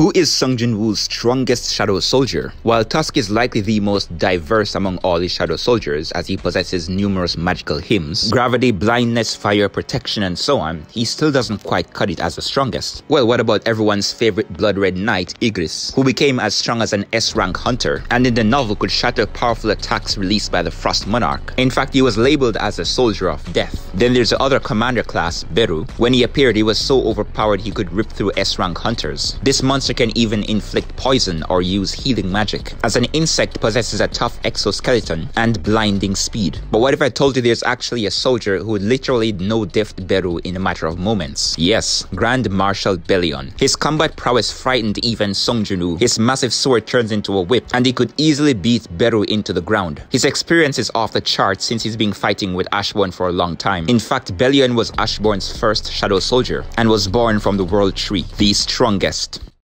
Who is Sung Jin Woo's strongest shadow soldier? While Tusk is likely the most diverse among all his shadow soldiers as he possesses numerous magical hymns, gravity, blindness, fire, protection, and so on, he still doesn't quite cut it as the strongest. Well, what about everyone's favorite blood red knight, Igris, who became as strong as an S-rank hunter, and in the novel could shatter powerful attacks released by the Frost Monarch. In fact, he was labeled as a soldier of death. Then there's the other commander class, Beru. When he appeared, he was so overpowered he could rip through S-rank hunters. This month monster can even inflict poison or use healing magic, as an insect possesses a tough exoskeleton and blinding speed. But what if I told you there's actually a soldier who would literally no-diffed Beru in a matter of moments? Yes, Grand Marshal Bellion. His combat prowess frightened even Sung Jin-woo. His massive sword turns into a whip, and he could easily beat Beru into the ground. His experience is off the charts since he's been fighting with Ashborn for a long time. In fact, Bellion was Ashborn's first shadow soldier, and was born from the World Tree, the strongest.